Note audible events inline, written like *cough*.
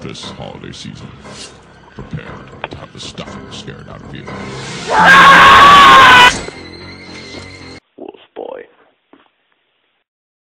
This holiday season, prepare to have the stuffing scared out of you. *laughs*